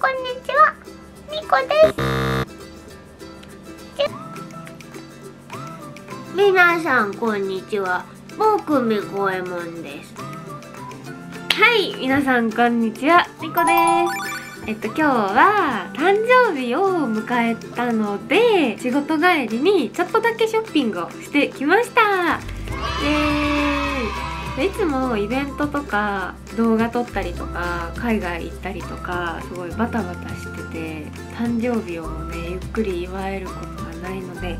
こんにちは。みこです。みなさんこんにちは。僕みこえもんです。はい皆さんこんにちは。みこです。えっと今日は誕生日を迎えたので仕事帰りにちょっとだけショッピングをしてきました。イエーイ。いつもイベントとか動画撮ったりとか海外行ったりとかすごいバタバタしてて誕生日をねゆっくり祝えることがないので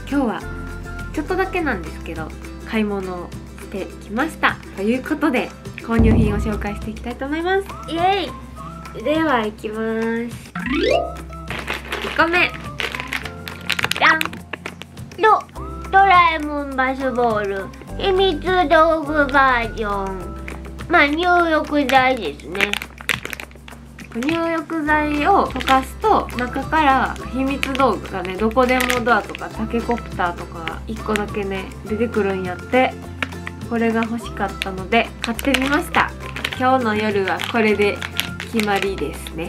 今日はちょっとだけなんですけど買い物をしてきました。ということで購入品を紹介していきたいと思います。イエーイ。では行きます。1個目。じゃん。ドドラえもんバスボール。秘密道具バージョンまあ入浴剤ですね。入浴剤を溶かすと中から秘密道具がねどこでもドアとかタケコプターとか1個だけね出てくるんやって。これが欲しかったので買ってみました。今日の夜はこれで決まりですね。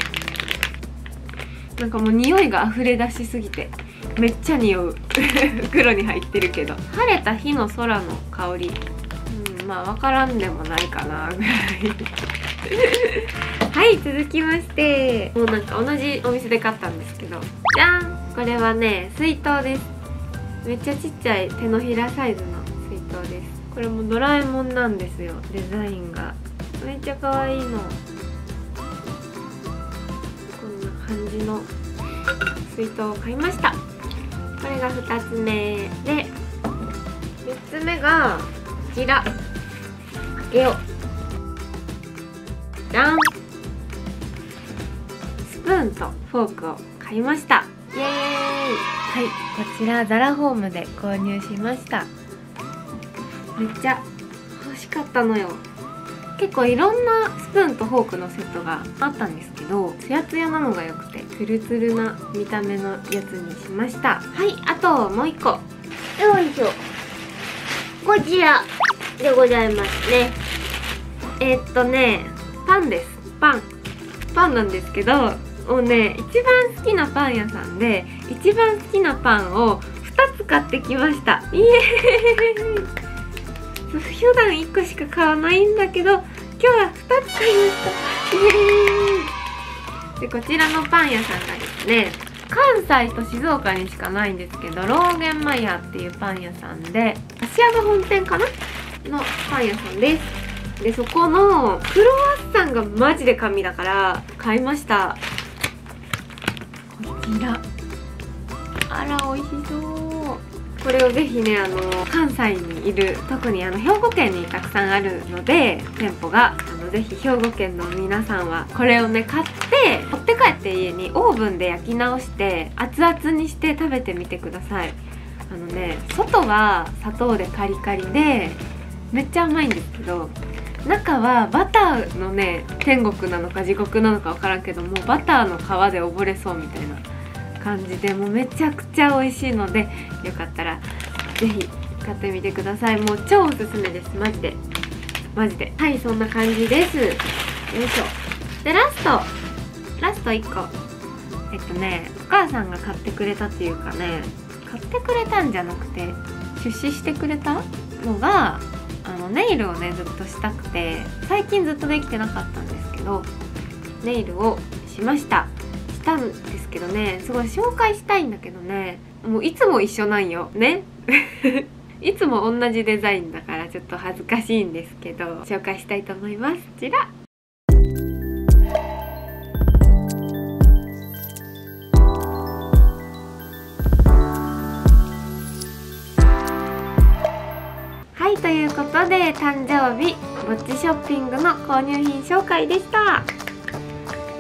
なんかもう匂いが溢れ出しすぎてめっちゃ匂う。袋に入ってるけど。晴れた日の空の香り。まあ分からんでもないかなぐらい。はい続きまして。もうなんか同じお店で買ったんですけど。じゃんこれはね水筒です。めっちゃちっちゃい手のひらサイズの水筒です。これもドラえもんなんですよデザインが。めっちゃ可愛いの。こんな感じの水筒を買いました。これが2つ目で3つ目がこちらけようじゃんスプーンとフォークを買いました。イエーイ。はいこちらザラホームで購入しました。めっちゃ欲しかったのよ。結構いろんなスプーンとフォークのセットがあったんですけどツヤツヤなのが良くてツルツルな見た目のやつにしました。はいあともう一個。よいしょ。こちらでございますねえーっとねパンです。パン。パンなんですけどもうね一番好きなパン屋さんで一番好きなパンを2つ買ってきました。イエーイ。普段1個しか買わないんだけど今日は2つ買いました。イエーイ。でこちらのパン屋さんがですね関西と静岡にしかないんですけどローゲンマイヤーっていうパン屋さんで芦屋の本店かな？のパン屋さんです。でそこのクロワッサンがマジで神だから買いました。こちら。あら美味しそう。これをぜひねあの関西にいる特にあの兵庫県にたくさんあるので店舗があのぜひ兵庫県の皆さんはこれをね買って持って帰って家にオーブンで焼き直して熱々にして食べてみてください。あのね外は砂糖でカリカリでめっちゃ甘いんですけど中はバターのね天国なのか地獄なのか分からんけどもバターの皮で溺れそうみたいな感じでもうめちゃくちゃ美味しいのでよかったら是非買ってみてください。もう超おすすめです。マジで。マジで。はいそんな感じです。よいしょ。でラスト。ラスト1個。えっとねお母さんが買ってくれたっていうかね買ってくれたんじゃなくて出資してくれたのがあのネイルをねずっとしたくて最近ずっとできてなかったんですけどネイルをしました。したんですけどねすごい紹介したいんだけどねもういつも一緒なんよね。いつも同じデザインだからちょっと恥ずかしいんですけど紹介したいと思います。こちら。ということで誕生日ぼっちショッピングの購入品紹介でした。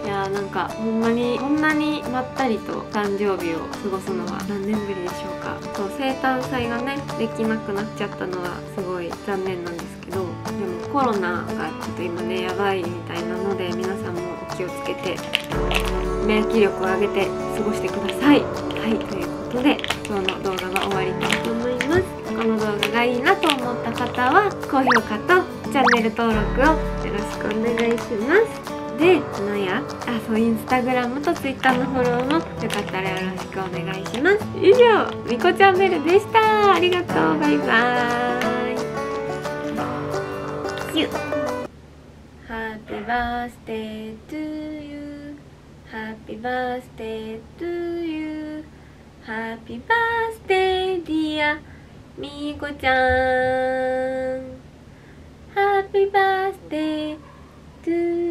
いやーなんかほんまにこんなにまったりと誕生日を過ごすのは何年ぶりでしょうか。そう生誕祭がねできなくなっちゃったのはすごい残念なんですけどでもコロナがちょっと今ねやばいみたいなので皆さんもお気をつけて免疫力を上げて過ごしてください。はいということで今日の動画は終わりたいと思い方は高評価とチャンネル登録をよろしくお願いします。でなんやあそうインスタグラムとツイッターのフォローもよかったらよろしくお願いします。以上みこちゃんベルでした。ありがとう。バイバーイ。シュ Happy birthday to you. Happy birthday to you. Happy birthday dear. みーこちゃん。ハッピーバースデートゥー